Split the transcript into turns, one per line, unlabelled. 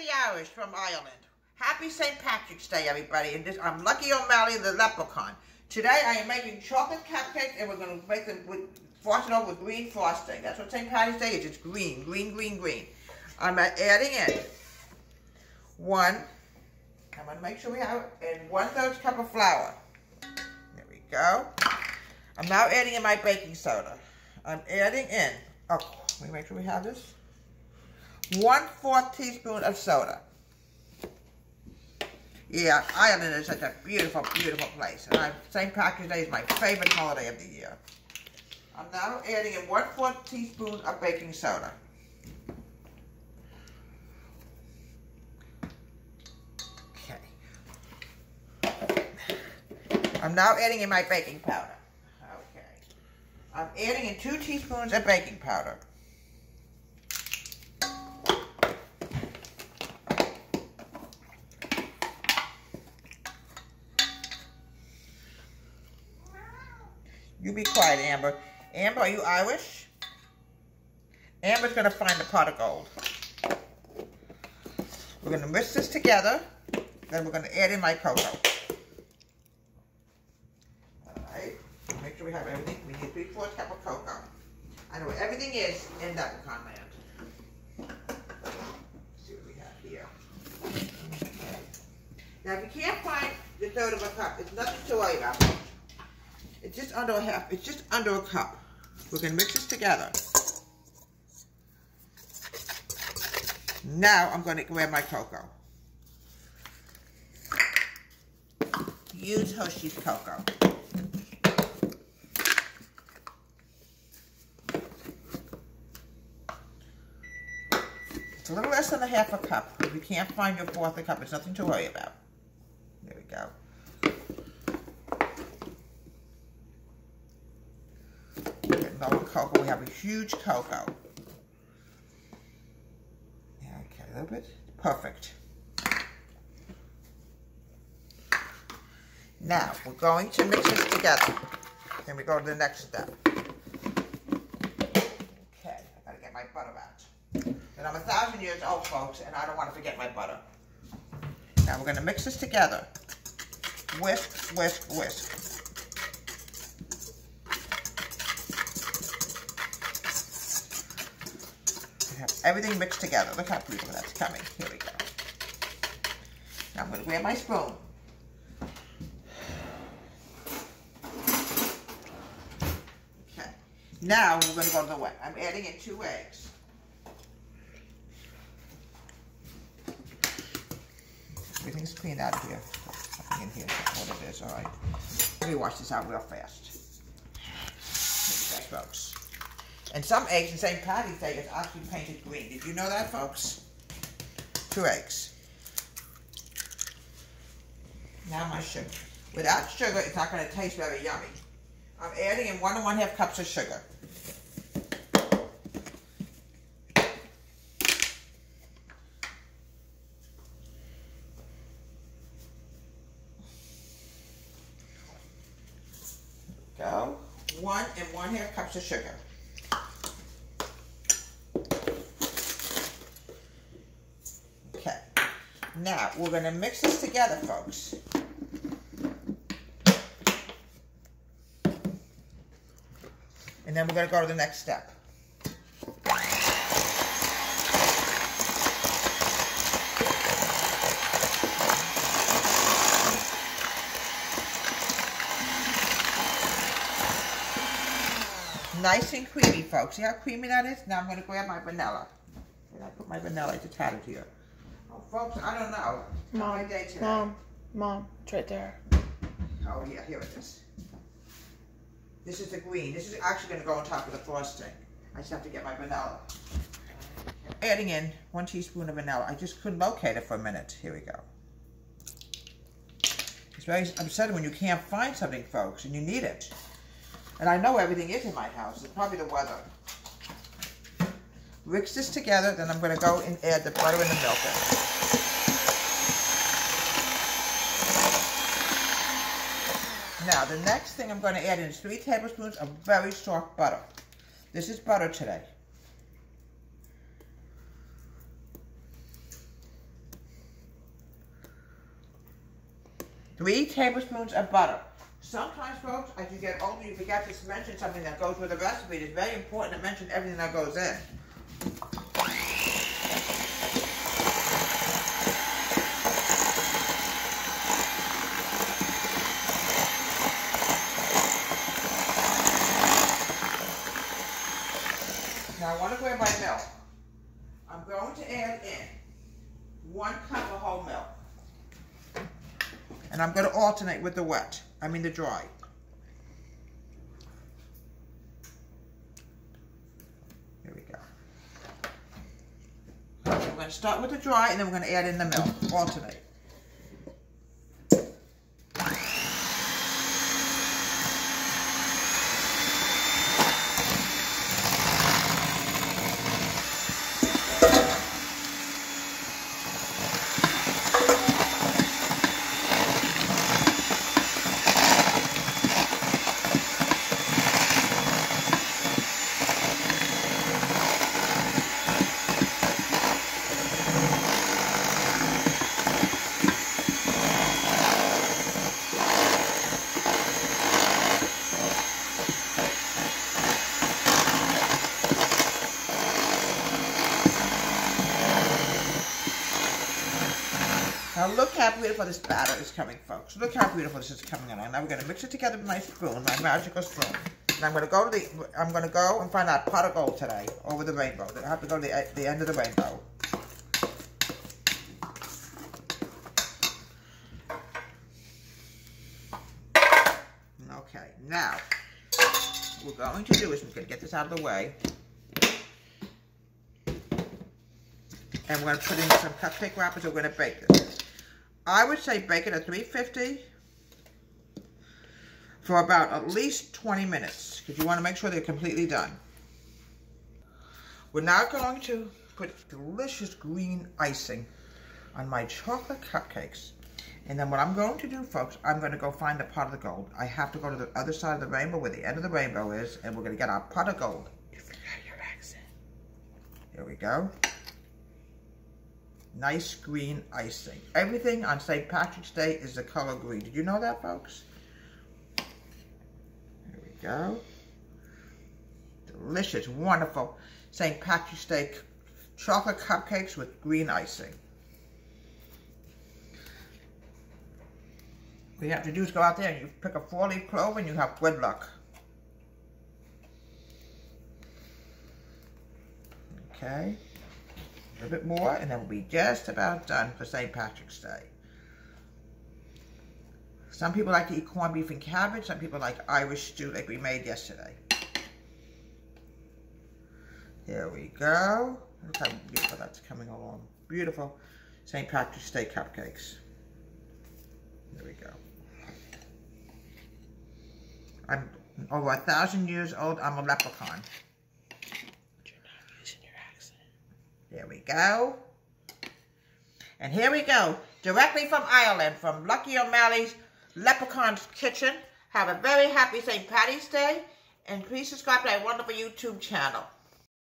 the Irish from Ireland. Happy St. Patrick's Day, everybody. And this, I'm Lucky O'Malley, the leprechaun. Today I am making chocolate cupcakes and we're going to make them with frosting over with green frosting. That's what St. Patrick's Day is. It's green, green, green, green. I'm adding in one, I'm going to make sure we have in one third cup of flour. There we go. I'm now adding in my baking soda. I'm adding in, oh, let me make sure we have this. One fourth teaspoon of soda. Yeah, Ireland is such a beautiful, beautiful place. And St. Patrick's Day is my favorite holiday of the year. I'm now adding in one fourth teaspoon of baking soda. Okay. I'm now adding in my baking powder. Okay. I'm adding in two teaspoons of baking powder. You be quiet, Amber. Amber, are you Irish? Amber's going to find the pot of gold. We're going to mix this together. Then we're going to add in my cocoa. Alright. Make sure we have everything. We need three-fourths cup of cocoa. I know where everything is in Land. We have here. Now, if you can't find the third of a cup, it's nothing to worry about. Just under a half, it's just under a cup. We're gonna mix this together. Now I'm gonna grab my cocoa. Use Hershey's cocoa. It's a little less than a half a cup. If you can't find your fourth cup, it's nothing to worry about. There we go. Cocoa. We have a huge cocoa. Yeah, okay, a little bit. Perfect. Now, we're going to mix this together. Then we go to the next step. Okay, I gotta get my butter out. And I'm a thousand years old, folks, and I don't want to forget my butter. Now we're gonna mix this together. Whisk, whisk, whisk. Everything mixed together. Look how beautiful that's coming. Here we go. Now I'm going to grab my spoon. Okay. Now we're going to go to the wet. I'm adding in two eggs. Everything's cleaned out here. Nothing in here. What it is. All right. Let me wash this out real fast. Here folks. And some eggs in St. Patty's Day is actually painted green. Did you know that, folks? Two eggs. Now my sugar. Without sugar, it's not going to taste very yummy. I'm adding in one and one half cups of sugar. Go. One and one half cups of sugar. Now, we're going to mix this together, folks. And then we're going to go to the next step. Nice and creamy, folks. See how creamy that is? Now I'm going to grab my vanilla. And I put my vanilla, it's tatted here. Folks, I don't know.
Mom, day today. Mom, Mom, it's right there.
Oh, yeah, here it is. This is the green. This is actually going to go on top of the frosting. I just have to get my vanilla. Adding in one teaspoon of vanilla. I just couldn't locate it for a minute. Here we go. It's very upsetting when you can't find something, folks, and you need it. And I know everything is in my house. It's probably the weather. Mix this together, then I'm going to go and add the butter and the milk in. Now, the next thing I'm going to add in is three tablespoons of very soft butter. This is butter today. Three tablespoons of butter. Sometimes, folks, as you get older, you forget to mention something that goes with the recipe. It's very important to mention everything that goes in. Now I want to grab my milk. I'm going to add in one cup of whole milk. And I'm going to alternate with the wet, I mean the dry. Here we go. So we're going to start with the dry and then we're going to add in the milk, alternate. Now look how beautiful this batter is coming, folks. Look how beautiful this is coming along. Now we're going to mix it together with my spoon, my magical spoon. And I'm going to go to the, I'm going to go and find that pot of gold today over the rainbow. I have to go to the, the end of the rainbow. Okay, now, what we're going to do is we're going to get this out of the way. And we're going to put in some cupcake wrappers. We're going to bake this. I would say bake it at 350 for about at least 20 minutes because you want to make sure they're completely done. We're now going to put delicious green icing on my chocolate cupcakes. And then what I'm going to do, folks, I'm going to go find a pot of the gold. I have to go to the other side of the rainbow where the end of the rainbow is, and we're going to get our pot of gold.
You forgot your accent.
Here we go nice green icing. Everything on St. Patrick's Day is the color green. Did you know that, folks? There we go. Delicious, wonderful St. Patrick's Day chocolate cupcakes with green icing. What you have to do is go out there and you pick a four-leaf clover and you have good luck. Okay a bit more, and then we'll be just about done for St. Patrick's Day. Some people like to eat corned beef and cabbage. Some people like Irish stew like we made yesterday. Here we go. Look how beautiful that's coming along. Beautiful St. Patrick's Day cupcakes. There we go. I'm over a thousand years old. I'm a leprechaun. There we go. And here we go, directly from Ireland, from Lucky O'Malley's Leprechaun's Kitchen. Have a very happy St. Patty's Day, and please subscribe to our wonderful YouTube channel.